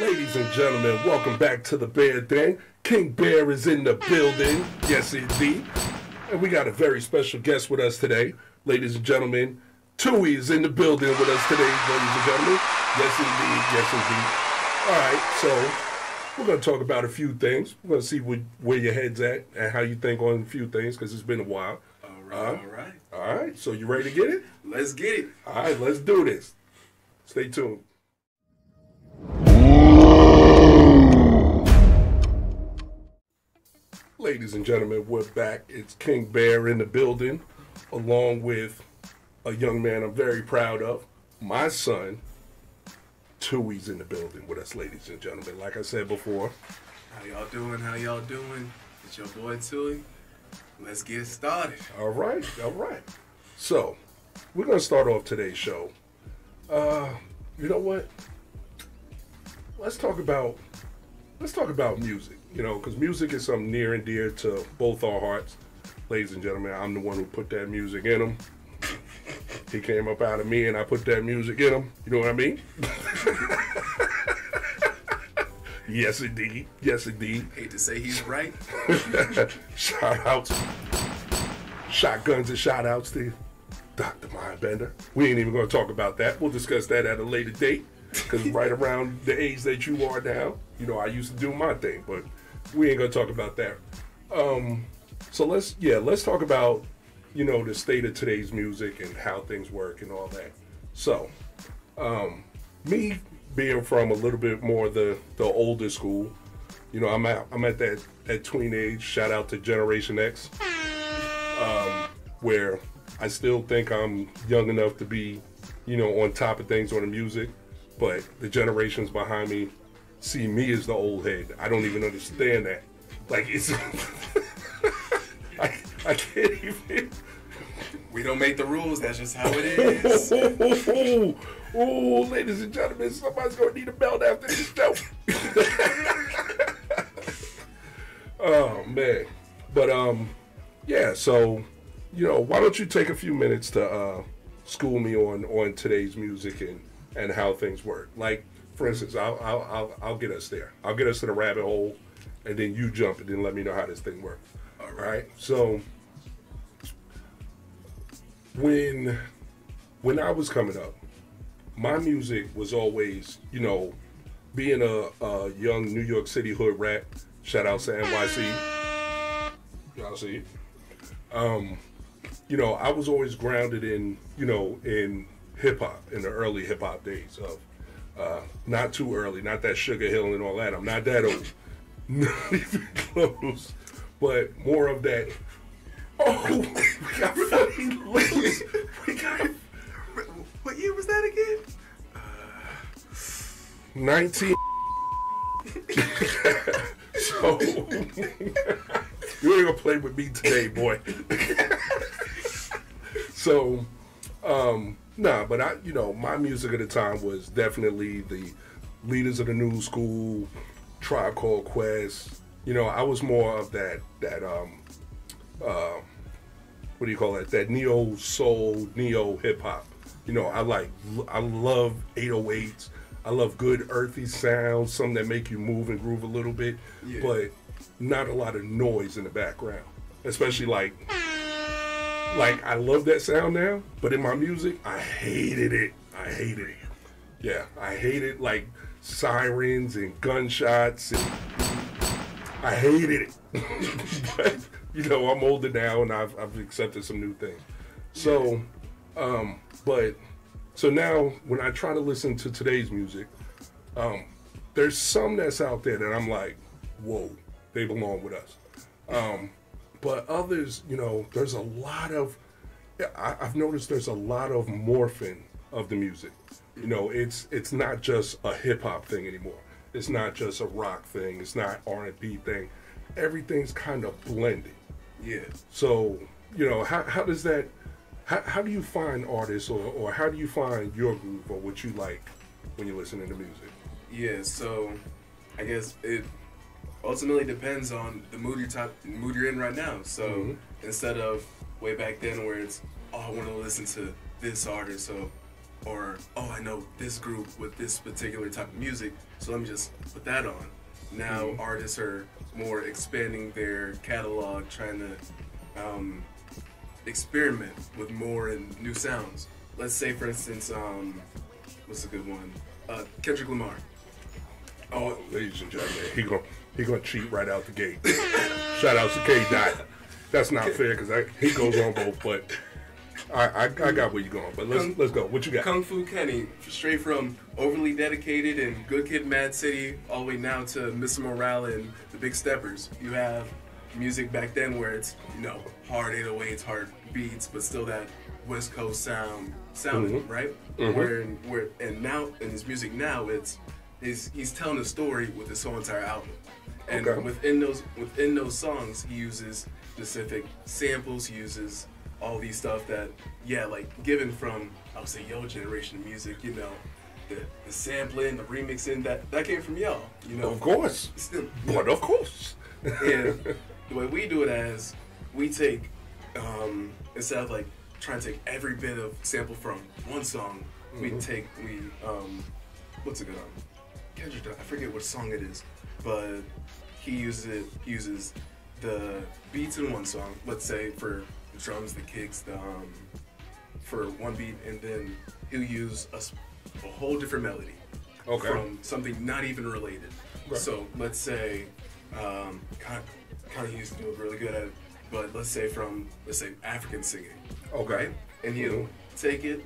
Ladies and gentlemen, welcome back to the Bear Thing. King Bear is in the building. Yes, indeed. And we got a very special guest with us today. Ladies and gentlemen, Tui is in the building with us today, ladies and gentlemen. Yes, indeed. Yes, indeed. All right, so we're going to talk about a few things. We're going to see what, where your head's at and how you think on a few things because it's been a while. All right, uh-huh. all right. All right, so you ready to get it? Let's get it. All right, let's do this. Stay tuned. Ladies and gentlemen, we're back. It's King Bear in the building, along with a young man I'm very proud of, my son. Tui's in the building with us, ladies and gentlemen. Like I said before, How y'all doing? How y'all doing? It's your boy Tui. Let's get started. all right, all right. So, we're gonna start off today's show. Uh, you know what? Let's talk about let's talk about music. You know, because music is something near and dear to both our hearts. Ladies and gentlemen, I'm the one who put that music in him. He came up out of me, and I put that music in him. You know what I mean? yes, indeed. Yes, indeed. Hate to say he's right. shout outs. Shotguns and shout outs to Dr. Mindbender. We ain't even going to talk about that. We'll discuss that at a later date. Because right around the age that you are now, you know, I used to do my thing, but we ain't going to talk about that. Um, so let's, yeah, let's talk about, you know, the state of today's music and how things work and all that. So, um, me being from a little bit more the, the older school, you know, I'm at I'm at that that tween age. Shout out to Generation X, um, where I still think I'm young enough to be, you know, on top of things on the music, but the generations behind me see me as the old head. I don't even understand that. Like it's, I, I can't even. We don't make the rules. That's just how it is. Oh, oh, ladies and gentlemen, somebody's gonna need a belt after this show. oh man, but um, yeah. So, you know, why don't you take a few minutes to uh, school me on on today's music and and how things work? Like, for instance, I'll I'll I'll, I'll get us there. I'll get us to the rabbit hole, and then you jump and then let me know how this thing works. All right. So when when I was coming up, my music was always, you know, being a, a young New York City hood rat. Shout out to NYC. Y'all see? Um, you know, I was always grounded in, you know, in hip hop in the early hip hop days of uh, not too early, not that Sugar Hill and all that. I'm not that old. Not even close. But more of that. Oh, we got fucking loose. We got what year was that again? 19. so, you ain't gonna play with me today, boy. so, um, nah, but I, you know, my music at the time was definitely the leaders of the new school, Tribe Called Quest. You know, I was more of that, that, um, uh, what do you call it? That neo soul, neo hip hop. You know, I like, I love 808s. I love good earthy sounds, some that make you move and groove a little bit, Yeah. but not a lot of noise in the background. Especially like, like I love that sound now, but in my music, I hated it. I hated it. Yeah, I hated like sirens and gunshots and I hated it. but you know, I'm older now and I've I've accepted some new things. So, um, but so now when I try to listen to today's music, um, there's some that's out there that I'm like, whoa, they belong with us. Um, but others, you know, there's a lot of I, I've noticed there's a lot of morphing of the music. You know, it's it's not just a hip hop thing anymore. It's not just a rock thing. It's not R and B thing. Everything's kind of blended. Yeah. So, you know, how, how does that, how, how do you find artists or, or how do you find your groove or what you like when you're listening to music? Yeah, so I guess it ultimately depends on the mood you're top, mood you're in right now. So Mhm. instead of way back then where it's oh I want to listen to this artist or or oh, I know this group with this particular type of music, so let me just put that on. Now Mhm. artists are more expanding their catalog, trying to um, experiment with more and new sounds. Let's say, for instance, um, what's a good one? Uh, Kendrick Lamar. Oh, Ladies and gentlemen, he gonna he gonna cheat right out the gate. Shout out to K Dot. That's not fair because he goes on both, but I, I I got where you're going. But let's let's go. What you got? Kung Fu Kenny, straight from overly dedicated and Good Kid, Mad City, all the way now to Mr. Morale and the Big Steppers. You have music back then where it's you know hard 808s, hard beats, but still that West Coast sound sounding Mhm. right. Mhm. Where where and now in his music now it's he's he's telling a story with this whole entire album. And Okay. within those within those songs, he uses specific samples. He uses all these stuff that, yeah, like given from I would say your generation of music. You know, the, the sampling, the remixing that that came from y'all. You know, Of course, Still, but of course. and the way we do it as we take um, instead of like trying to take every bit of sample from one song, we Mhm. take we um, what's a good one? Kendrick, I forget what song it is, but he uses it uses the beats in one song. Let's say for the drums, the kicks, the um, for one beat, and then he'll use a whole different melody Okay. from something not even related. Right. So let's say, um, kind of used to do it really good at it, but let's say from let's say African singing, Okay. right? And he'll Mhm. take it,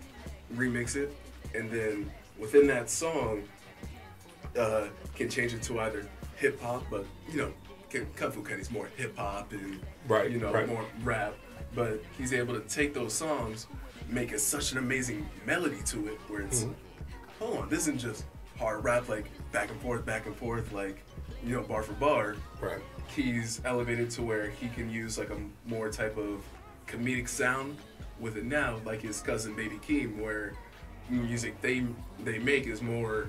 remix it, and then within that song, uh, can change it to either hip hop, but you know, Kung Fu Kenny's more hip hop and Right, you know right. more rap, but he's able to take those songs, make it such an amazing melody to it, where it's Mhm. hold on, this isn't just hard rap like back and forth, back and forth, like you know, bar for bar. Right. He's elevated to where he can use like a more type of comedic sound with it now, like his cousin Baby Keem, where music they they make is more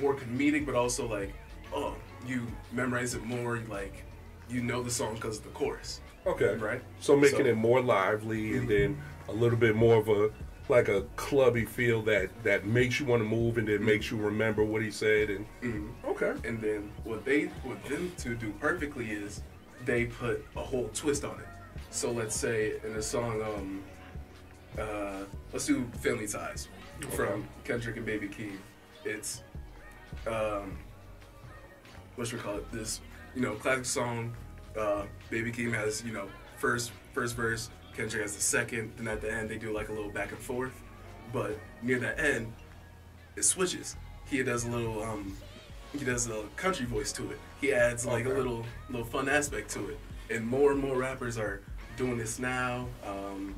more comedic, but also like oh, you memorize it more, like you know the song because of the chorus, Okay. right? So making So- it more lively and then a little bit more of a like a clubby feel that that makes you want to move and then makes you remember what he said and Mhm. okay. And then what they what them to do perfectly is they put a whole twist on it. So let's say in the song, um, uh, let's do "Family Ties" from Kendrick and Baby Keem. It's um, what should we call it? This you know classic song. Uh, Baby Keem has you know first first verse. Kendrick has the second. Then at the end they do like a little back and forth. But near the end, it switches. He does a little um he does a country voice to it. He adds like a little little fun aspect to it. And more and more rappers are doing this now. Um,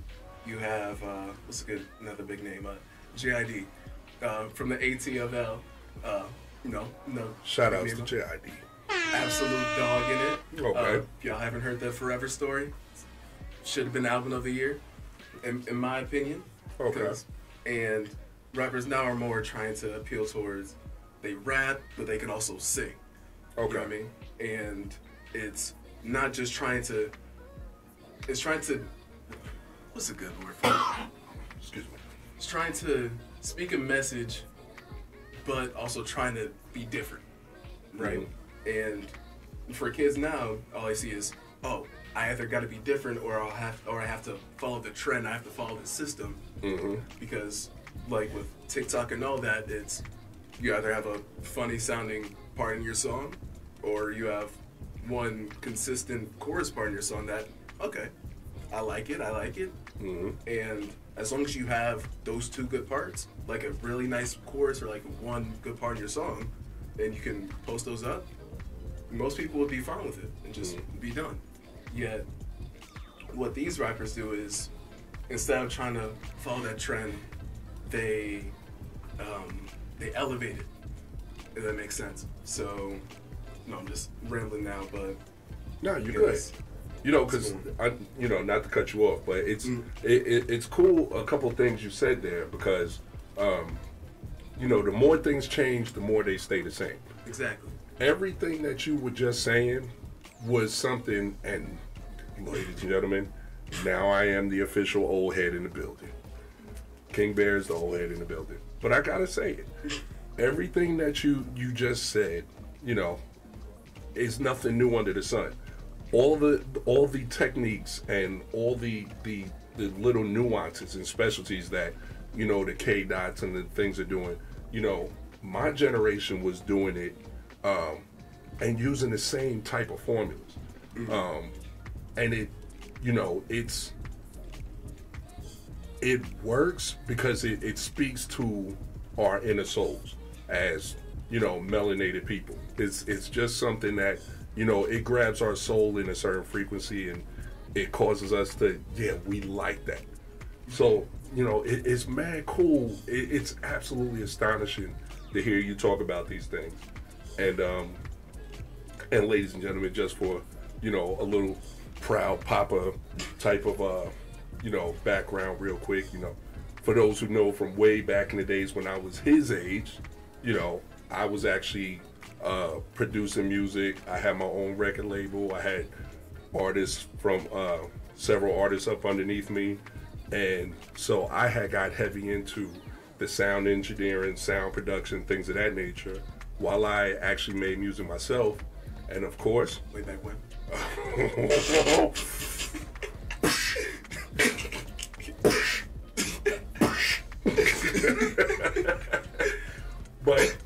you have uh, what's a good another big name? Uh, JID uh, from the ATFL. Uh, you know, no Shout outs to. JID. Absolute dog in it. Okay. Uh, y'all haven't heard the Forever Story, should have been album of the year, in, in my opinion. Okay. And rappers now are more trying to appeal towards they rap, but they can also sing. You Okay. know what I mean? And it's not just trying to. It's trying to. What's a good word for it? Excuse me. It's trying to speak a message, but also trying to be different, right? And for kids now, all I see is, oh, I either got to be different, or I'll have, or I have to follow the trend. I have to follow the system Mm-hmm. because, like with TikTok and all that, it's you either have a funny sounding part in your song, or you have one consistent chorus part in your song that, okay, I like it, I like it, Mm-hmm. and as long as you have those two good parts, like a really nice chorus or like one good part in your song, and you can post those up, most people would be fine with it and just be done. Yet, what these rappers do is instead of trying to follow that trend, they um, they elevate it. If that makes sense. So, no, I'm just rambling now, but No, you're good. You know, because. I, you know, not to cut you off, but it's Mm. it, it, it's cool. A couple things you said there because, um, you know, the more things change, the more they stay the same. exactly. Everything that you were just saying was something, and ladies and gentlemen, now I am the official old head in the building. King Bear is the old head in the building. But I gotta say it. Everything that you you just said, you know, is nothing new under the sun. All the all the techniques and all the the the little nuances and specialties that you know the K dots and the things they're doing. You know, my generation was doing it um, and using the same type of formulas, um, and it, you know, it's it works because it, it speaks to our inner souls as you know melanated people. It's it's just something that you know it grabs our soul in a certain frequency and it causes us to yeah we like that. So you know it, it's mad cool. It, it's absolutely astonishing to hear you talk about these things. And um and ladies and gentlemen just for you know a little proud papa type of uh you know background real quick you know. For those who know from way back in the days when i was his age you know i was actually uh producing music. I had my own record label. I had artists from uh several artists up underneath me and so i had got heavy into the sound engineering sound production things of that nature while i actually made music myself and of course Way back when. but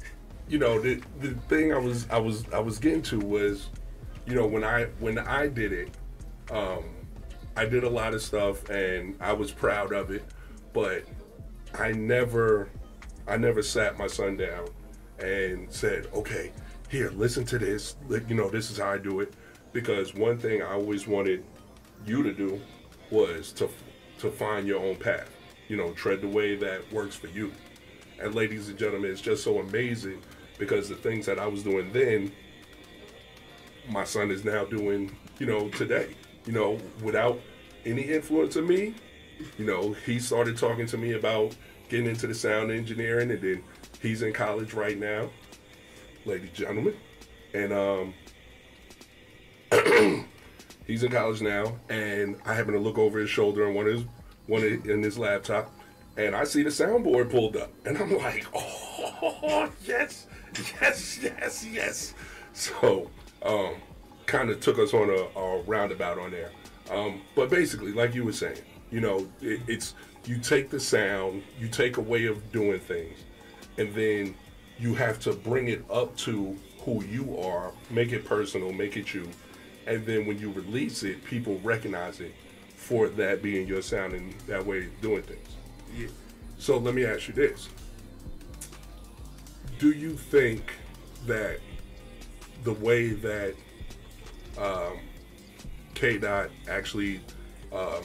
you know the the thing I was I was I was getting to was you know when I when I did it um I did a lot of stuff and I was proud of it but I never I never sat my son down and said okay here listen to this. You know this is how I do it. Because one thing I always wanted you to do was to to find your own path you know tread the way that works for you. And ladies and gentlemen, it's just so amazing because the things that I was doing then, my son is now doing, you know, today. You know, without any influence of me, you know, he started talking to me about getting into the sound engineering and then he's in college right now, ladies and gentlemen. And um he's in college now and I happen to look over his shoulder on one of his one in his laptop and I see the soundboard pulled up, and I'm like, oh yes, yes, yes, yes. So, um, kind of took us on a, a roundabout on there. Um, but basically, like you were saying, you know, it, it's you take the sound, you take a way of doing things, and then you have to bring it up to who you are, make it personal, make it you, and then when you release it, people recognize it for that being your sound and that way of doing things. Yeah. So let me ask you this. Do you think that the way that um, K Dot actually, um,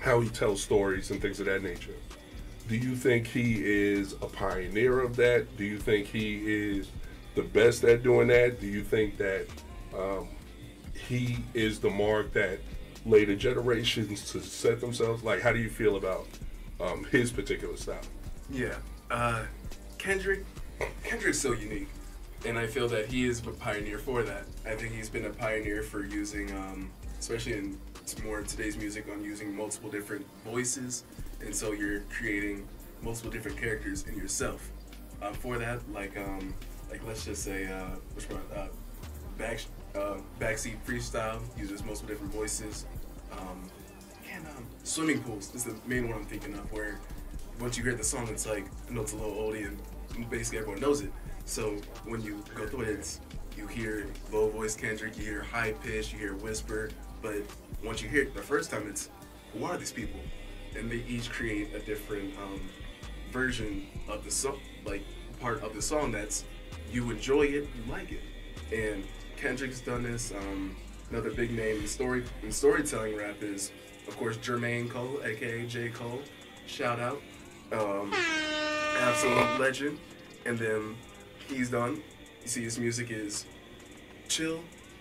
how he tells stories and things of that nature, do you think he is a pioneer of that? Do you think he is the best at doing that? Do you think that um, he is the mark that later generations to set themselves? Like, how do you feel about um, his particular style? Yeah. Uh, Kendrick, Kendrick's so unique, and I feel that he is a pioneer for that. I think he's been a pioneer for using, um, especially in more today's music, on using multiple different voices, and so you're creating multiple different characters in yourself. Uh, for that, like, um, like let's just say, uh, which one? Uh, back, uh, backseat freestyle uses multiple different voices. Um, and um, swimming pools is the main one I'm thinking of, where once you hear the song, it's like I know it's a little oldie and basically everyone knows it. So when you go through it, it's, you hear low voice Kendrick, you hear high pitch, you hear whisper, but once you hear it the first time, it's who are these people? And they each create a different um, version of the song, like part of the song that's you enjoy it, you like it. And Kendrick's done this. Um, another big name in story in storytelling rap is, of course, Jermaine Cole, aka J Cole. Shout out, um, absolute legend. And then he's done. You see, his music is chill,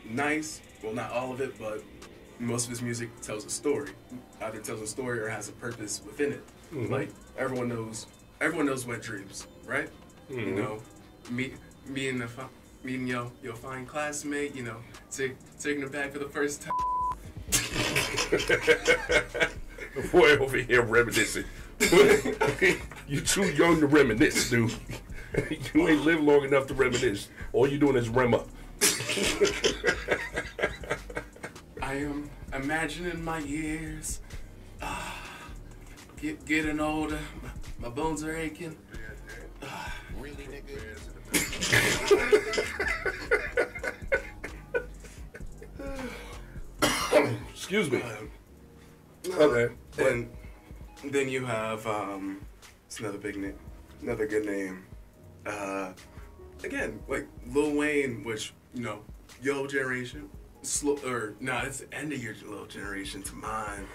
nice. Well, not all of it, but most of his music tells a story. Either tells a story or has a purpose within it. Mm-hmm. Like everyone knows, everyone knows wet dreams, right? You mm-hmm. know, me, me and the fi- meeting your your fine classmate. You know, take, taking it back for the first time. Boy over here reminiscing. you too young to reminisce, dude. you ain't lived long enough to reminisce. All you doing is rem up. I am imagining my years. Ah, get, getting older. My, my bones are aching. Really, nigga? Excuse me. Okay. And then you have um, it's another big name, another good name. Uh, again, like Lil Wayne, which you know, your generation, slow or no, it's the end of your little generation to mine.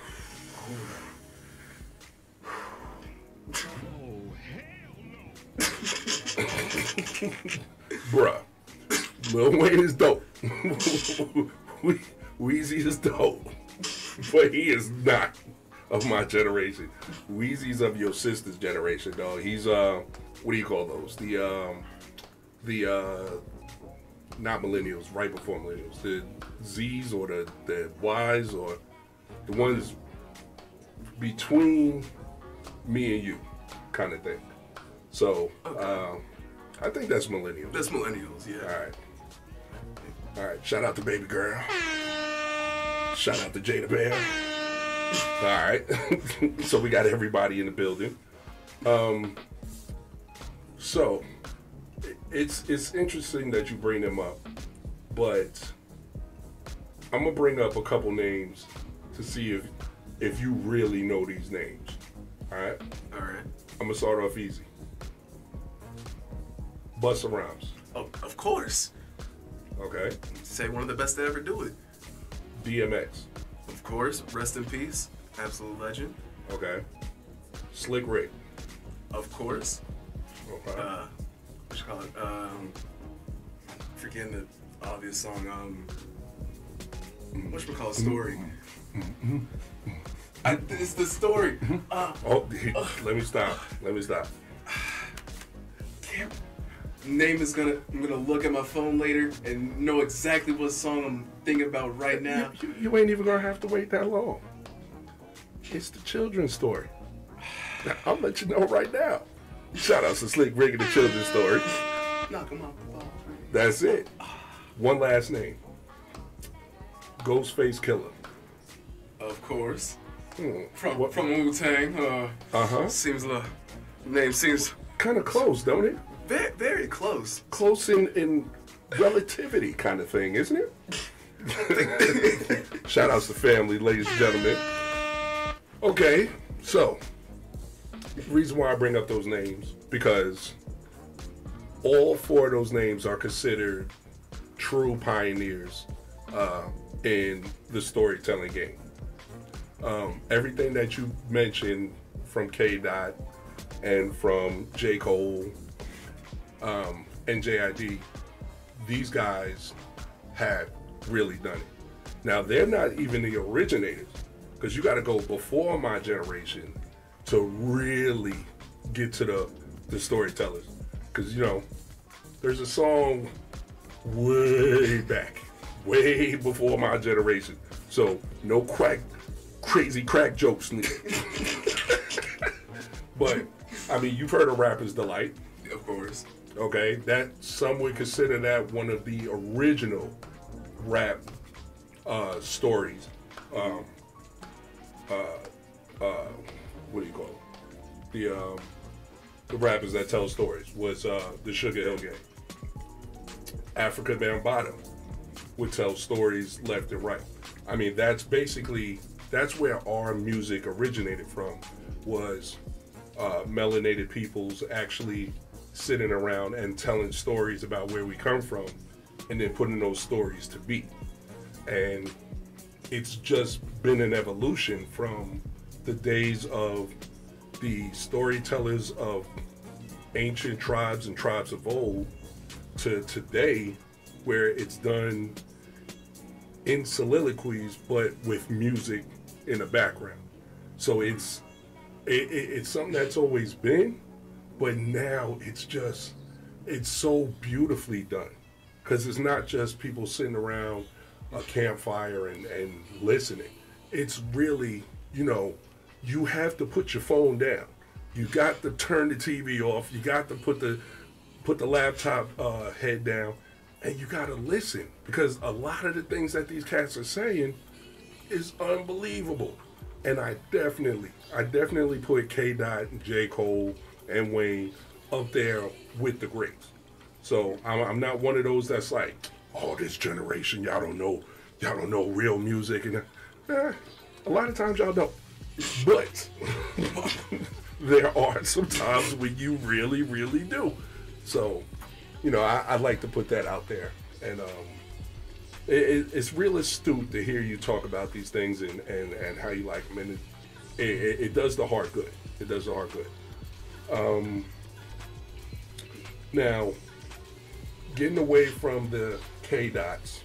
Oh, hell no! Bruh. Lil Wayne is dope. We- Weezy is dope. But he is not of my generation. Weezy's of your sister's generation, dog. He's uh what do you call those? The um the uh not millennials, right before millennials. The Z's or the the Y's or the ones between me and you kind of thing. So uh, I think that's millennials. That's millennials, yeah. All right. All right. Shout out to baby girl. Shout out to Jada Bear. All right. so we got everybody in the building. Um. So it's it's interesting that you bring them up, but I'm gonna bring up a couple names to see if if you really know these names. All right. All right. I'm gonna start off easy. Busta Rhymes. Oh, of course. Okay. Say one of the best to ever do it. DMX. Of course. Rest in peace. Absolute legend. Okay. Slick Rick. Of course. Okay. Uh, what you call it? Um, forgetting the obvious song. Um, what you call it? Story. I, it's the story. Uh, oh, let me stop. Let me stop. damn. Name is gonna. I'm gonna look at my phone later and know exactly what song I'm thinking about right now. You, you, you ain't even gonna have to wait that long. It's the children's story. Now, I'll let you know right now. Shout out to Slick Rick and the children's story. Knock him off the ball. That's it. One last name. Ghostface Killah. Of course. Hmm. From What- from Wu Tang. Uh, Uh-huh. seems a name seems Kind of close, don't it? very very close. Close in, in relativity kind of thing, isn't it? Shout outs to family, ladies and gentlemen. Okay, so the reason why I bring up those names because all four of those names are considered true pioneers uh, in the storytelling game. Um, everything that you mentioned from K Dot and from J Cole um, and JID, these guys have really done it. Now they're not even the originators, because you got to go before my generation to really get to the the storytellers. Because you know, there's a song way back, way before my generation. So no crack, crazy crack jokes but I mean, you've heard of Rapper's Delight. Of course. Okay, that some would consider that one of the original rap uh, stories. Um, uh, uh, what do you call it? The um, the rappers that tell stories was uh, the Sugar Hill Gang. Afrika Bambaataa would tell stories left and right. I mean, that's basically that's where our music originated from. Was uh, melanated peoples actually sitting around and telling stories about where we come from and then putting those stories to beat. And it's just been an evolution from the days of the storytellers of ancient tribes and tribes of old to today where it's done in soliloquies but with music in the background. So it's it, it, it's something that's always been, but now it's just it's so beautifully done because it's not just people sitting around a campfire and, and listening. It's really you know you have to put your phone down you got to turn the TV off. You got to put the put the laptop uh, head down, and you got to listen because a lot of the things that these cats are saying is unbelievable. And I definitely, I definitely put K. Dot, J. Cole, and Wayne up there with the greats. So I'm, I'm not one of those that's like, oh, this generation, y'all don't know, y'all don't know real music, and eh, a lot of times y'all don't. But there are some times when you really, really do. So, you know, I, I like to put that out there, and um, it, it, it's real astute to hear you talk about these things and, and, and how you like them, and it, it, it does the heart good. It does the heart good. Um, now, getting away from the K dots,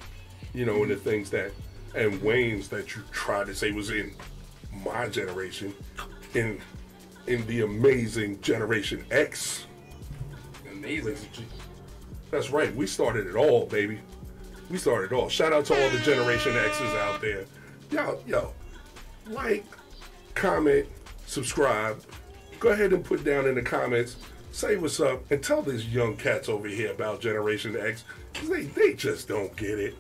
you know, and the things that and Wayne's that you tried to say was in my generation, in in the amazing Generation X. Amazing. That's right. We started it all, baby. We started it all. Shout out to all the Generation X's out there. Yo, yo, like, comment, subscribe. Go ahead and put down in the comments, say what's up, and tell these young cats over here about Generation X. 'cause they, they just don't get it.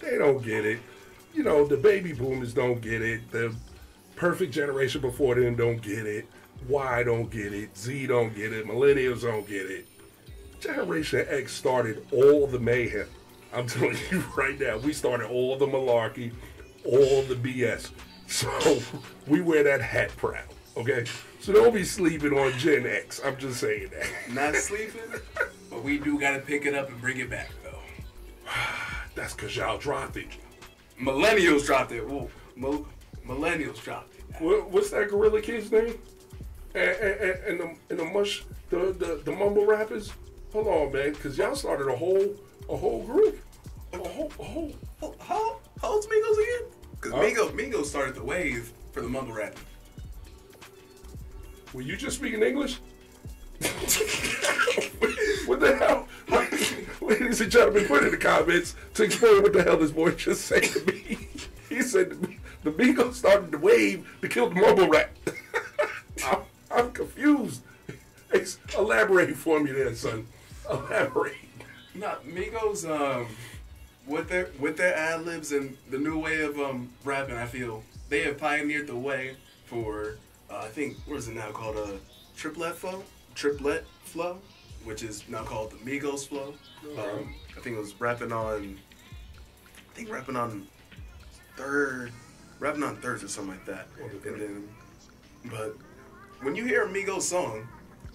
They don't get it. You know, the baby boomers don't get it. The perfect generation before them don't get it. Y don't get it. Z don't get it. Millennials don't get it. Generation X started all the mayhem. I'm telling you right now, we started all the malarkey, all the BS. So we wear that hat proud, okay? So don't be sleeping on Gen X. I'm just saying that. Not sleeping, but we do gotta pick it up and bring it back though. That's because y'all dropped it. Millennials dropped it. Whoa, millennials dropped it. What, what's that gorilla kid's name? And, and, and, the and the mush the, the the mumble rappers. Hold on, man, because y'all started a whole a whole group, a whole a whole. How, how, old's Migos again? Because Huh? Migos, Migos started the wave for the mumble rapping. Were you just speaking English? what the hell? Ladies and gentlemen, put in the comments to explain what the hell this boy just said to me. He said to me, the Migos started the wave to kill the mumble rap. I'm, I'm confused. Ex- elaborate for me there, son. Elaborate. Not Migos, um, with their with their ad libs and the new way of um rapping, I feel they have pioneered the way for uh, I think what is it now called a triplet flow, triplet flow, which is now called the Migos flow. Um, I think it was rapping on, I think rapping on third, rapping on thirds or something like that, and then, but when you hear a Migos song,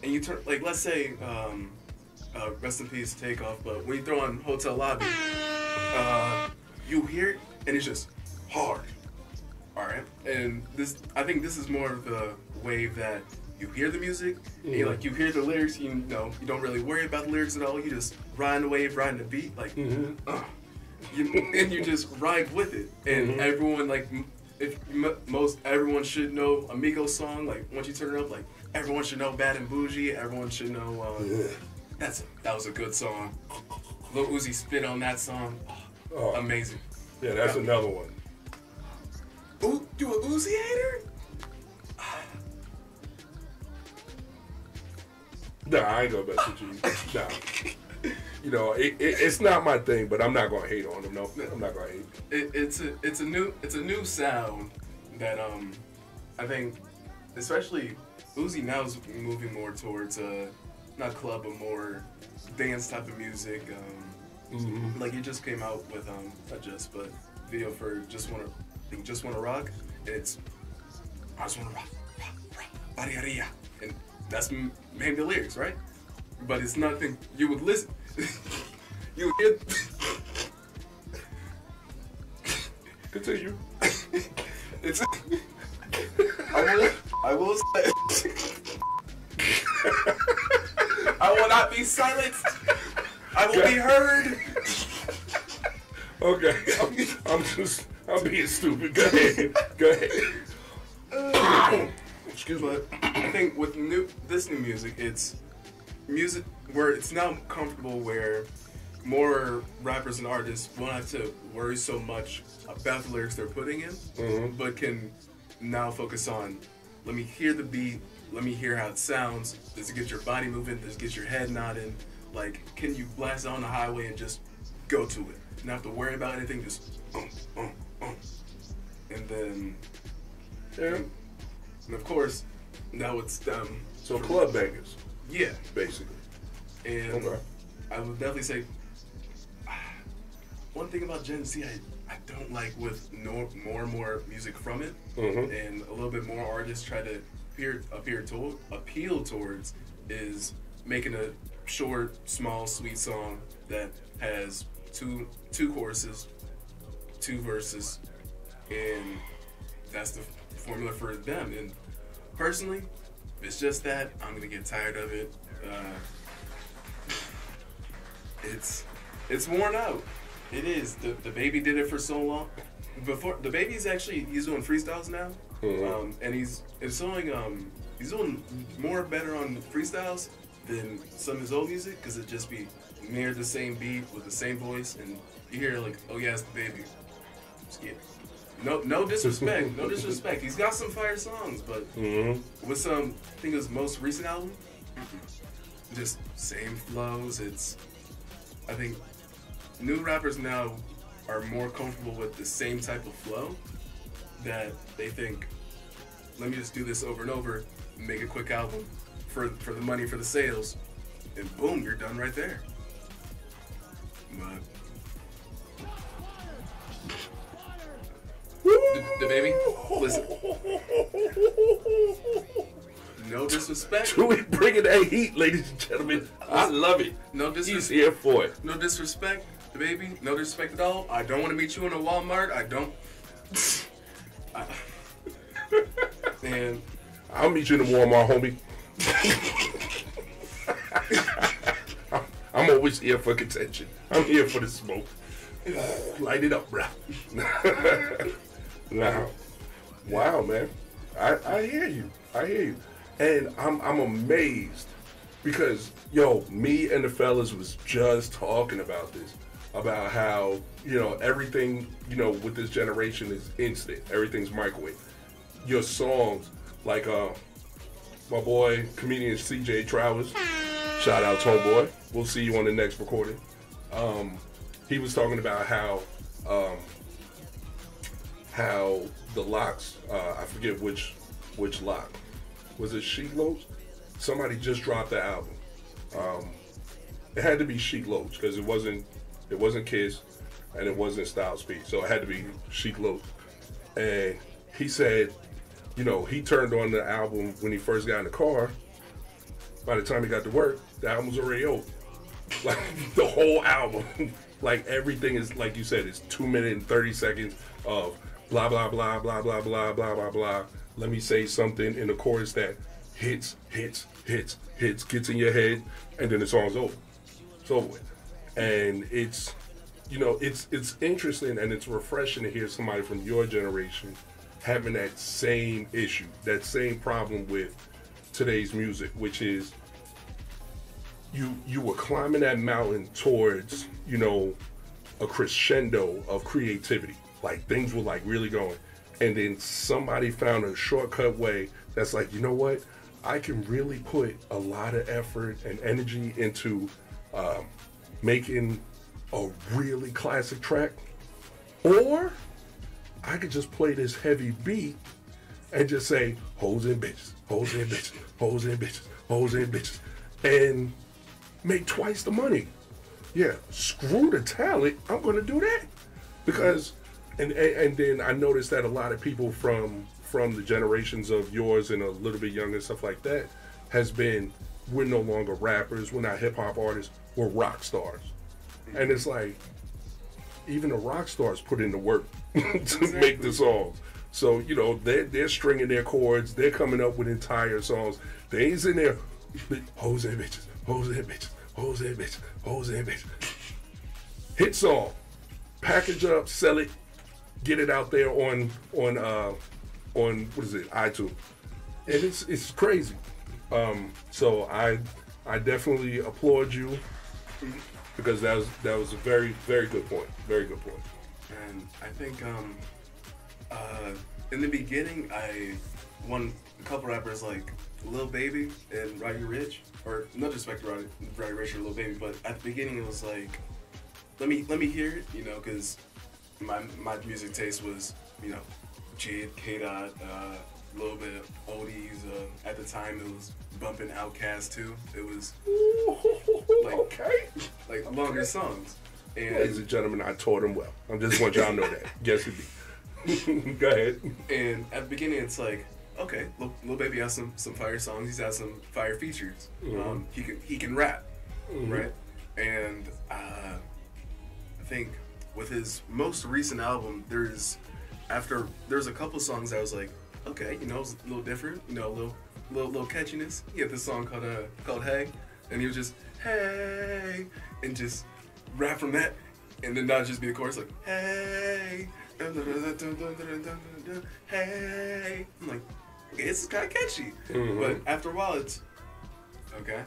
and you turn like let's say um, uh, rest in peace takeoff, but when you throw on Hotel Lobby, uh, you hear it and it's just hard. All right, and this I think this is more of the wave that you hear the music, and you like you hear the lyrics, you know you don't really worry about the lyrics at all. You just ride the wave, ride the beat, like, uh, you, and you just ride with it. And everyone like if m- most everyone should know Amigo song. Like once you turn it up, like everyone should know Bad and Boujee. Everyone should know. Uh, That's that was a good song. Lil Uzi spit on that song. Oh. Amazing. Yeah, that's another one. Ooh, you a Uzi hater? Nah, I ain't gonna mess with you. Nah. You know, it, it, it's not my thing, but I'm not gonna hate on him. No, I'm not gonna hate. It, it's a it's a new it's a new sound that um I think especially Uzi now is moving more towards uh not club but more dance type of music. Um, Like he just came out with um not just but video for just wanna I think just wanna rock and it's I just wanna rock rock rock barriaria and that's m- maybe the lyrics right, but it's nothing you would listen. you hear. Continue. It's. I will. I will say. I will not be silenced. I will be heard. Okay, I'm, I'm just I'm being stupid. Go ahead. Go ahead. Excuse me. I think with new this new music, it's music where it's now comfortable where more rappers and artists won't have to worry so much about the lyrics they're putting in, but can now focus on let me hear the beat, let me hear how it sounds. Does it get your body moving? Does it get your head nodding? Like, can you blast on the highway and just go to it? Not have to worry about anything. Just um, um, um. And then, Yeah. and of course, now it's um. So club bangers, Yeah, basically. And Okay. I would definitely say one thing about Gen Z, I, I don't like with no, more and more music from it, Mhm. and a little bit more artists try to appear appear to appeal towards is making a short, small, sweet song that has two two choruses, two verses, and that's the formula for them. And personally, if it's just that, I'm gonna get tired of it. Uh, it's it's worn out. It is. The the baby did it for so long. Before the baby's actually he's doing freestyles now, Mhm. um, and he's it's doing um he's doing more better on freestyles than some of his old music because it just be near the same beat with the same voice, and you hear like oh yeah it's the baby. skip. No no disrespect, no disrespect. He's got some fire songs, but Mm-hmm. with some, I think his most recent album, just same flows. It's, I think, new rappers now are more comfortable with the same type of flow that they think, let me just do this over and over, make a quick album for for the money for the sales, and boom, you're done right there. But the, the baby, listen, no disrespect. Chewy bringing that heat, ladies and gentlemen. I love it. No disrespect. He's here for it. No disrespect, baby. No disrespect at all. I don't want to meet you in a Walmart. I don't. I- and I'll meet you in the Walmart, homie. I'm always here for contention. I'm here for the smoke. Light it up, bro. now, wow, man. I, I hear you. I hear you. And I'm I'm amazed because yo, me and the fellas was just talking about this. About how, you know, everything, you know, with this generation is instant. Everything's microwave. Your songs, like uh my boy comedian CJ Travers. Shout out Homeboy. We'll see you on the next recording. Um, he was talking about how um, how the LOX. Uh, I forget which which lock was it. Sheek Louch. Somebody just dropped the album. Um, it had to be Sheek Louch because it wasn't it wasn't Kiss and it wasn't Styles P, so it had to be Sheek Louch. And he said, you know, he turned on the album when he first got in the car. By the time he got to work, the album was already over. Like the whole album, like everything is like you said, it's two minutes and thirty seconds of blah blah blah blah blah blah blah blah blah. Let me say something in the chorus that hits, hits, hits, hits, gets in your head, and then the song's over. It's over with. And it's you know, it's it's interesting and it's refreshing to hear somebody from your generation having that same issue, that same problem with today's music, which is you you were climbing that mountain towards, you know, a crescendo of creativity. Like things were like really going. And then somebody found a shortcut way that's like, you know what? I can really put a lot of effort and energy into um, making a really classic track. Or I could just play this heavy beat and just say, hoes and bitches, hoes and bitches, hoes and bitches, hoes and bitches, and make twice the money. Yeah, screw the talent. I'm gonna do that because, and and, and then I noticed that a lot of people from from the generations of yours and a little bit younger and stuff like that has been we're no longer rappers, we're not hip hop artists, we're rock stars, and it's like even the rock stars put in the work to make the songs. So you know they're they're stringing their chords, they're coming up with entire songs. They ain't in there, and bitches, and bitches, and bitches, and bitches. Hit song, package up, sell it, get it out there on on uh on what is it iTunes, and it's it's crazy. Um, so I I definitely applaud you because that was that was a very very good point, very good point. And I think um, uh, in the beginning, I one a couple rappers like Lil Baby and Roddy Ricch, or no disrespect to Roddy, Roddy Ricch or Lil Baby, but at the beginning it was like, let me let me hear it, you know, because my my music taste was you know, Jid, K Dot, uh, a little bit of oldies. Uh, at the time it was bumping Outkast too. It was Like- okay. like longer songs. And Ladies and gentlemen, I taught him well. I just want y'all to know that. Yes, indeed. Go ahead. And at the beginning, it's like, okay, Lil, Lil Baby has some some fire songs. He's had some fire features. Um, he can he can rap, right? And uh, I think with his most recent album, there's after there's a couple songs I was like, okay, you know, it's a little different, you know, a little little little catchiness. He had this song called uh called Hey, and he was just Hey, and just rap from that, and then that would just be the chorus like Hey, Hey. I'm like, okay, this kind of catchy, mm-hmm. but after a while it's okay.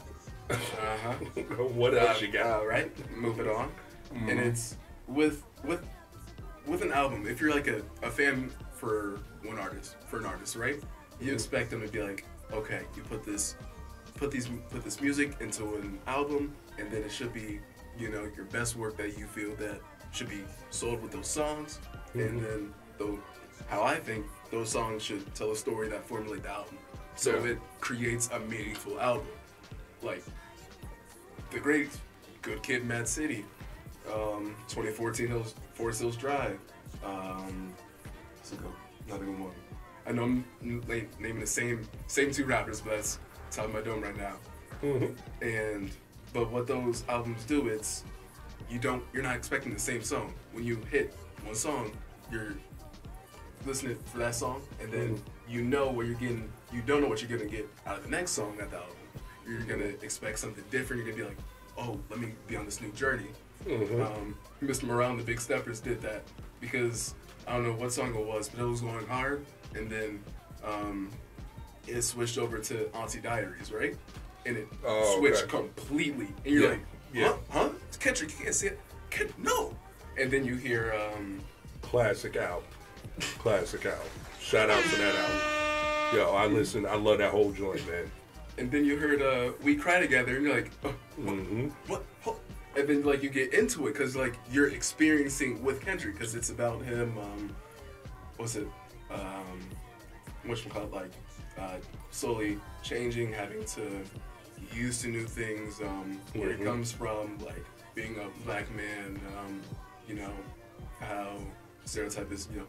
Uh huh. what else uh, you got? Uh, right, move it on, mm-hmm. and it's with with with an album. If you're like a, a fan for one artist, for an artist, right? You mm-hmm. expect them to be like, okay, you put this put these put this music into an album, and then it should be, you know, your best work that you feel that should be sold with those songs, and mm-hmm. then the how I think those songs should tell a story that formulate the album. So Yeah. it creates a meaningful album. Like the great Good Kid, Mad City, um, 2014 Hills, Forest Hills Drive. Um, called? Another good one. I know I'm naming the same same two rappers, but that's top of my dome right now. And but what those albums do, it's you don't you're not expecting the same song. When you hit one song, you're listening for that song, and then you know what you're getting. You don't know what you're gonna get out of the next song at the album. You're gonna expect something different. You're gonna be like, oh, let me be on this new journey. Um, Mr. Morale and the Big Steppers did that because I don't know what song it was, but it was going hard, and then um, it switched over to Auntie Diaries, right? And it Oh, switched okay. completely, and you're Yeah, like, yeah. huh? Huh? It's Kendrick. You can't see it. No. And then you hear. Um, Classic album. Classic album. Shout out to that album. Yo, I listen. I love that whole joint, man. and then you heard uh, "We Cry Together," and you're like, what, Mm-hmm. what, what? And then like you get into it because like you're experiencing with Kendrick because it's about him. Um, what's it? Um, you call? Like uh, slowly changing, having to used to new things. Um, where Mhm. he comes from, like being a black man. Um, you know how stereotype is. You know.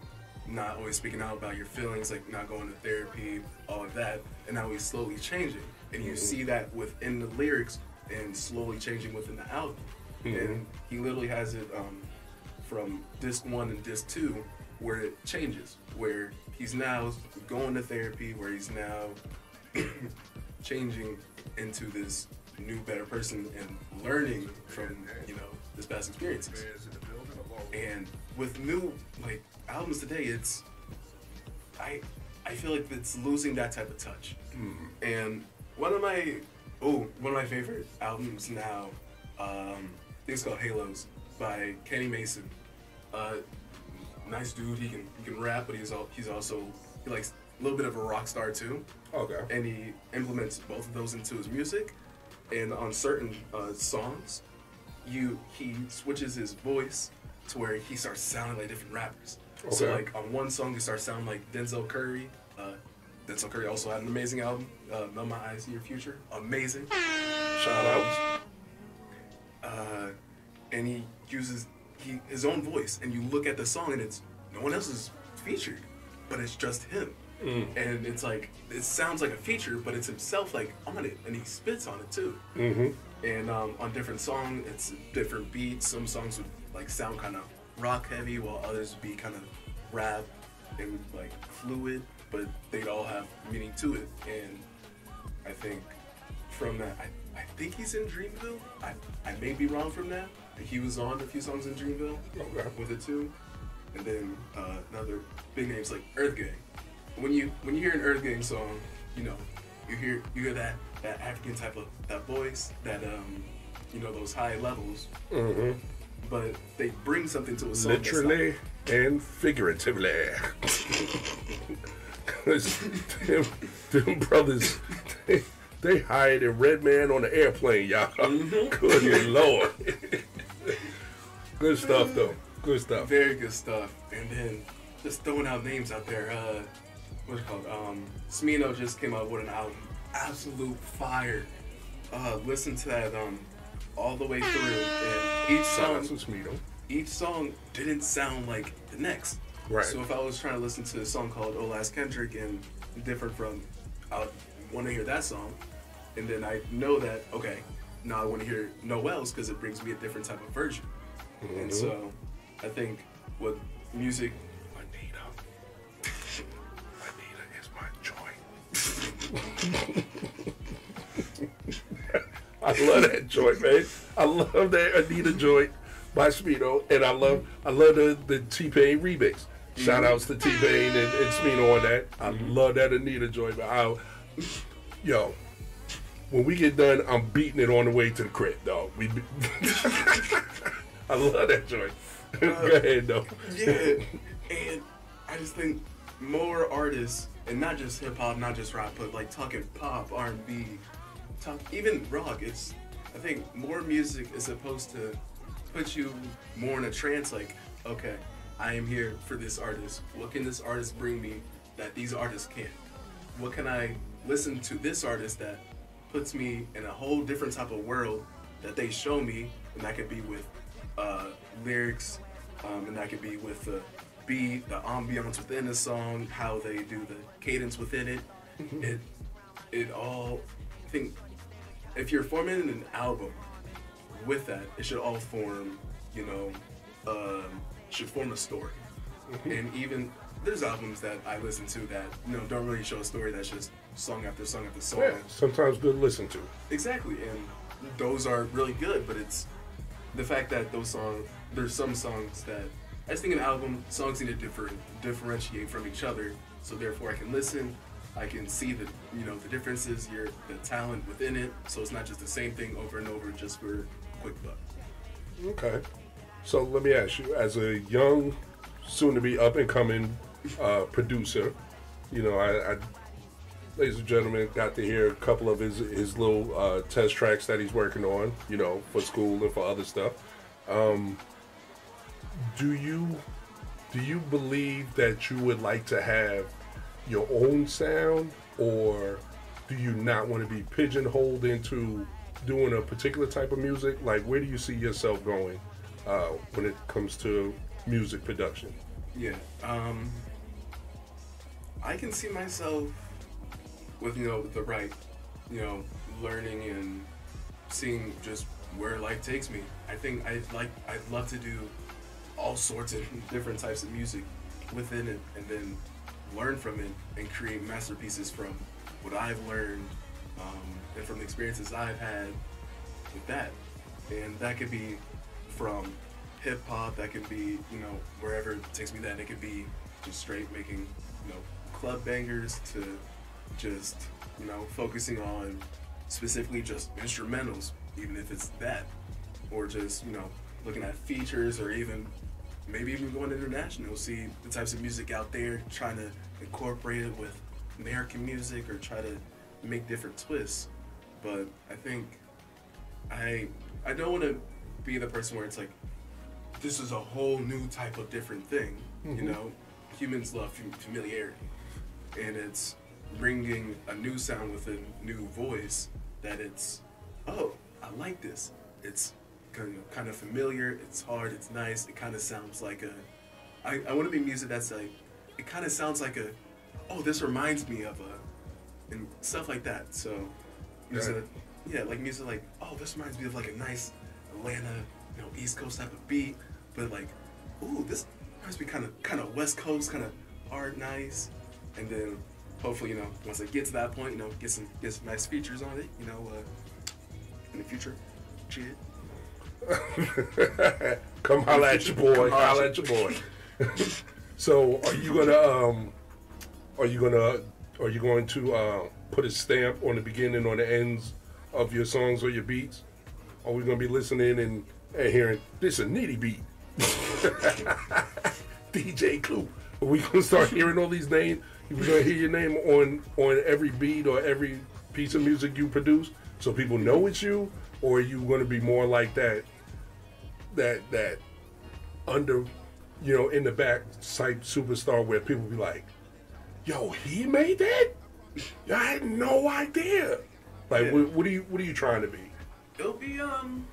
Not always speaking out about your feelings, like not going to therapy, all of that, and how he's slowly changing, and you see that within the lyrics and slowly changing within the album. And he literally has it um, from disc one and disc two, where it changes, where he's now going to therapy, where he's now changing into this new, better person and learning from you know his past experiences. And with new like albums today, it's I I feel like it's losing that type of touch. And one of my oh one of my favorite albums now, um, I think it's called Halos by Kenny Mason. Uh, nice dude. He can he can rap, but he's all he's also he likes a little bit of a rock star too Okay. and he implements both of those into his music. And on certain uh, songs, you he switches his voice to where he starts sounding like different rappers. Okay. So like on one song, he starts sounding like Denzel Curry. Uh, Denzel Curry also had an amazing album, uh, "Melt My Eyez, Your Future," amazing. Shout outs. And he uses he, his own voice, and you look at the song, and it's no one else is featured, but it's just him. And it's like it sounds like a feature, but it's himself like on it, and he spits on it too. Mm-hmm. And um, on different songs, it's different beats. Some songs would like sound kind of rock heavy, while others would be kind of rap and like fluid, but they'd all have meaning to it. And I think from that, I, I think he's in Dreamville. I, I may be wrong from that. He was on a few songs in Dreamville Okay. with it too. And then uh, another big names like Earth Gang. When you when you hear an Earth Gang song, you know, you hear you hear that that African type of that voice, that um, you know, those high levels. Mm-hmm. But they bring something to a song. Literally and figuratively. Them, them brothers, they, they hired a red man on the airplane, y'all. Good lord. Good stuff though. Good stuff. Very good stuff. And then just throwing out names out there. Uh, what's it called? Um, Smino just came out with an album. Absolute fire. Uh, listen to that um, all the way through. And each song, Smino. each song didn't sound like the next. Right. So if I was trying to listen to a song called "Oh Last Kendrick" and different from, I want to hear that song, and then I know that okay, now I want to hear No L's because it brings me a different type of version. And mm-hmm. so, I think with music, Anita. Anita is my joint. I love that joint, man. I love that Anita joint by Smino, and I love I love the the T Pain remix. Shout mm-hmm. outs to T Pain and, and Smino on that. I mm-hmm. love that Anita joint. But I, yo, when we get done, I'm beating it on the way to the crib, dog. We, I love that joint. Go uh, ahead, though. yeah, and I just think more artists, and not just hip hop, not just rap, but like talking pop, R and B, talk even rock. It's I think more music is supposed to put you more in a trance. Like, okay, I am here for this artist. What can this artist bring me that these artists can't? What can I listen to this artist that puts me in a whole different type of world that they show me, and I could be with uh, lyrics, um, and that could be with the beat, the ambiance within the song, how they do the cadence within it. It, it all. I think if you're forming an album with that, it should all form, you know, um, should form a story. And even there's albums that I listen to that you know don't really show a story. That's just song after song after song. Yeah, sometimes good listen to. Exactly, and those are really good. But it's the fact that those songs, there's some songs that I just think an album songs need to differ, differentiate from each other. So therefore, I can listen, I can see the you know the differences, your the talent within it. So it's not just the same thing over and over just for quick buck. Okay. So let me ask you, as a young, soon to be up and coming uh, producer, you know, I, I, ladies and gentlemen, got to hear a couple of his his little uh, test tracks that he's working on, you know, for school and for other stuff. Um, do you do you believe that you would like to have your own sound, or do you not want to be pigeonholed into doing a particular type of music? Like, where do you see yourself going uh, when it comes to music production? Yeah. Um, I can see myself with you know the right, you know, learning and seeing just where life takes me. I think I'd like I'd love to do all sorts of different types of music within it, and then learn from it and create masterpieces from what I've learned um, and from the experiences I've had with that. And that could be from hip hop, that could be, you know, wherever it takes me that. It could be just straight making, you know, club bangers to just, you know, focusing on specifically just instrumentals, even if it's that. Or just, you know, looking at features or even maybe even going international, see the types of music out there, trying to incorporate it with American music or try to make different twists. But I think I I don't want to be the person where it's like this is a whole new type of different thing. You mm-hmm. know, humans love familiarity, and it's bringing a new sound with a new voice that it's oh I like this. It's kind of, familiar. It's hard. It's nice. It kind of sounds like a. I, I want to be music that's like it kind of sounds like a oh this reminds me of a and stuff like that. So music, yeah, like music like oh this reminds me of like a nice Atlanta, you know, East Coast type of beat, but like ooh this reminds me kind of kind of West Coast, kind of hard, nice, and then hopefully you know once I get to that point, you know, get some get some nice features on it, you know, uh, in the future, shit. Come holla at your boy. Come holla at your boy. so, are you gonna um, are you gonna are you going to uh, put a stamp on the beginning or the ends of your songs or your beats? Are we gonna be listening and, and hearing this a nitty beat? DJ Clue. Are we gonna start hearing all these names? You gonna hear your name on on every beat or every piece of music you produce, so people know it's you, or are you gonna be more like that, that that under, you know, in the back type superstar where people be like, "Yo, he made that? I had no idea." Like, Yeah. what, what are you what are you trying to be? It'll be um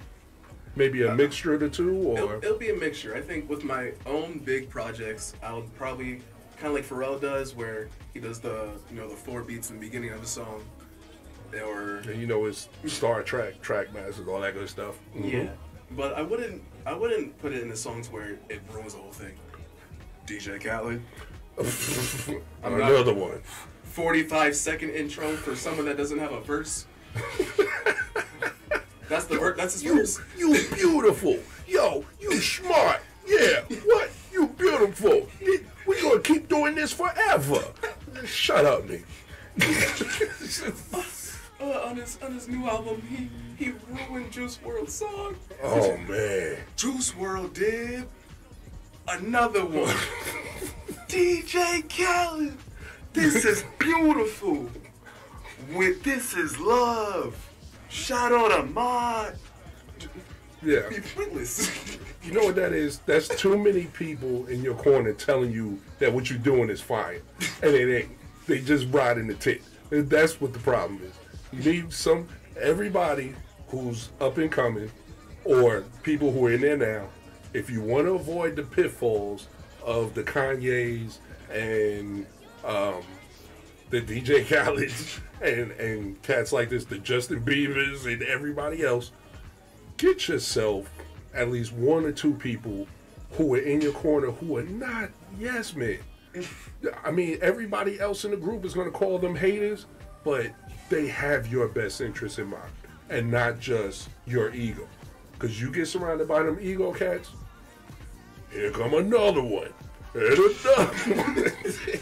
Maybe a mixture of the two, or It'll, it'll be a mixture. I think with my own big projects, I'll probably kind of like Pharrell does, where he does the you know the four beats in the beginning of a song, or and you know his Star Trak, Track Masters, all that good stuff. Mhm. yeah. But I wouldn't I wouldn't put it in the songs where it ruins the whole thing. DJ Khaled, Another one. 45 second intro for someone that doesn't have a verse. that's the verse. that's his You, verse. you beautiful. Yo, you smart. Yeah, what? You beautiful. We're gonna keep doing this forever. Shut up, me. Uh, on his on his new album, he he ruined Juice WRLD song. Oh man. Juice WRLD did another one. DJ Khaled, this is beautiful. With this is love. Shout out to Mod. Yeah. Be pointless. You know what that is? That's too many people in your corner telling you that what you're doing is fine, and it ain't. They just riding the tit. That's what the problem is. You need some everybody who's up and coming, or people who are in there now. If you want to avoid the pitfalls of the Kanyes and um, the DJ Khaled's and and cats like this, the Justin Biebers and everybody else, get yourself at least one or two people who are in your corner who are not yes men. I mean, everybody else in the group is going to call them haters, but they have your best interest in mind and not just your ego. Because you get surrounded by them ego cats, here come another one. And another one.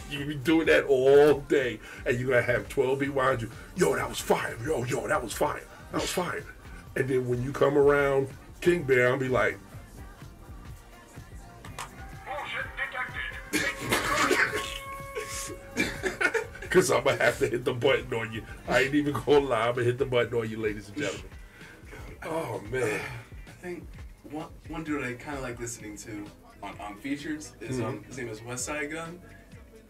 you be doing that all day, and you're gonna have 12 behind you. Yo, that was fire. Yo, yo, that was fire. That was fire. And then when you come around King Bear, I'll be like, because I'm gonna have to hit the button on you. I ain't even gonna lie. I'm gonna hit the button on you, ladies and gentlemen. Oh man. I think one, one dude I kind of like listening to on, on features is Mm-hmm. um his name is Westside Gunn,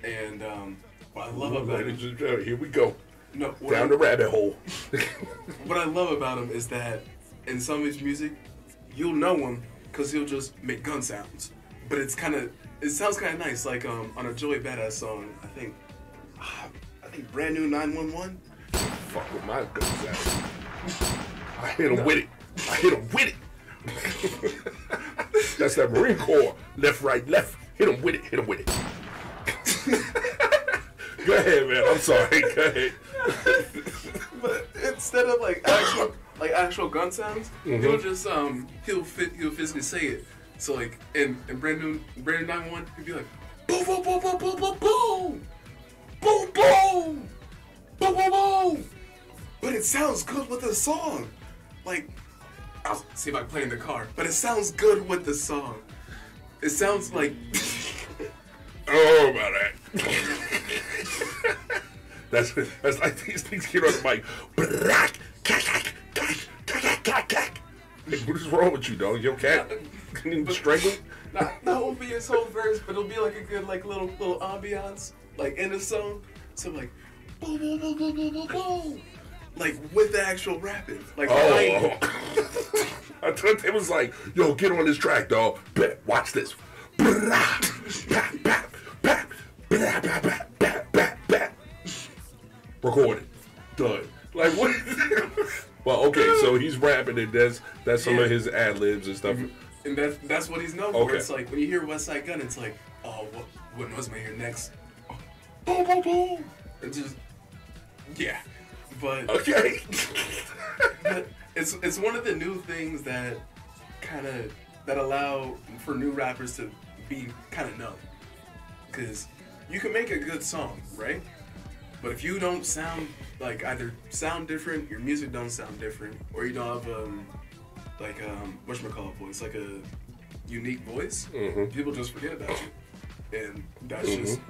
and um what I love about Ladies him and gentlemen, here we go. no what I, Down the rabbit hole. what I love about him is that in some of his music you'll know him because he'll just make gun sounds, but it's kind of it sounds kind of nice like um on a Joey Badass song I think ah, I think brand new 911 Fuck with my guns out. I hit him with it. I hit him with it. That's that Marine Corps. Left, right, left. Hit him with it. Hit him with it. Go ahead, man. I'm sorry. Go ahead. But instead of like actual like actual gun sounds, Mm-hmm. he'll just um he'll fit he'll physically say it. So like in in brand new brand new 911, he'd be like boom boom boom boom boom boom boom boom boom boom boom boom. But it sounds good with the song. Like I'll see if I can play in the car. But it sounds good with the song. It sounds like don't about that. that's that's like these things get on the mic. Black, cack, cack. Like, what is wrong with you, dog? Your cat strangled? Not, that won't be his whole verse, but it'll be like a good like little little ambiance, like in the song. So like boom boom boom boom boom boom boom. Like with the actual rapping. Like behind Oh, oh. I thought they was like, yo, get on this track, dog. Bet, watch this. Recorded. Done. Like what? well, okay, so he's rapping and that's that's some of his ad libs and stuff. Mm-hmm. and that's that's what he's known for. It's like when you hear Westside Gunn, it's like, oh what what was my here next? Boom boom boom. It's just yeah. But Okay. but it's it's one of the new things that kind of that allow for new rappers to be kind of known because you can make a good song right but if you don't sound like either sound different your music don't sound different or you don't have um like um whatchamacallit voice like a unique voice Mhm. people just forget about you and that's Mm-hmm. just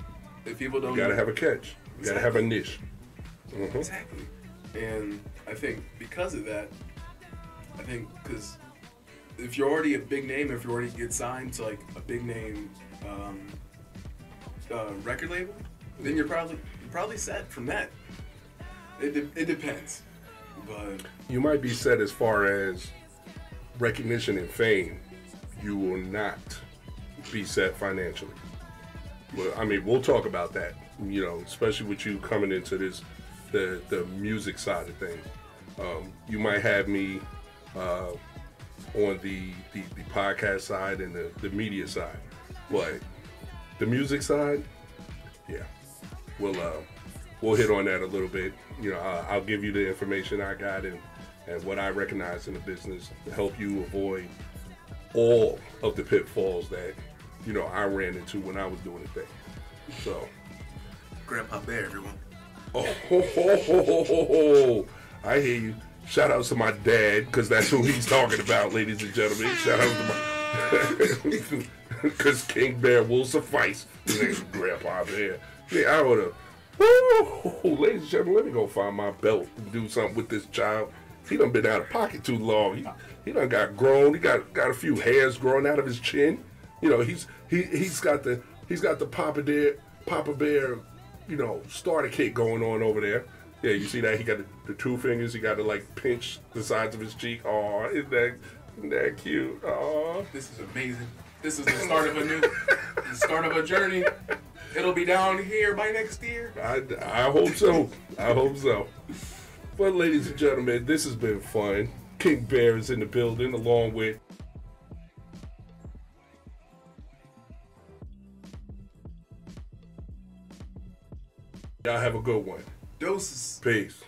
if people don't You gotta have a catch. You gotta have a niche. Mhm. Exactly. And I think because of that, I think because if you're already a big name, if you already get signed to like a big name um, uh, record label, then you're probably you're probably set from that. It, de- it depends, but You might be set as far as recognition and fame. You will not be set financially. Well, I mean, we'll talk about that. You know, especially with you coming into this, the the music side of things. Um, you might have me uh, on the, the the podcast side and the, the media side, but the music side, yeah, we'll uh, we'll hit on that a little bit. You know, I'll, I'll give you the information I got and and what I recognize in the business to help you avoid all of the pitfalls that you know I ran into when I was doing the thing. So, Grandpa Bear, everyone. oh, ho, ho, ho, ho, ho, ho. I hear you. Shout out to my dad because that's who he's talking about, ladies and gentlemen. Shout out to my because King Bear will suffice. Grandpa Bear. Yeah, I would have. Woo! Ladies and gentlemen, let me go find my belt and do something with this child. He done been out of pocket too long. He, he done got grown. He got got a few hairs growing out of his chin. You know, he's he he's got the he's got the Papa Bear Papa Bear, you know, starter kit going on over there. Yeah, you see that he got the, the two fingers. He got to like pinch the sides of his cheek. Oh, isn't that isn't that cute? Oh, This is amazing. This is the start of a new, the start of a journey. It'll be down here by next year. I, I hope so. I hope so. But, ladies and gentlemen, this has been fun. King Bear is in the building along with. Y'all have a good one. Doses. Peace.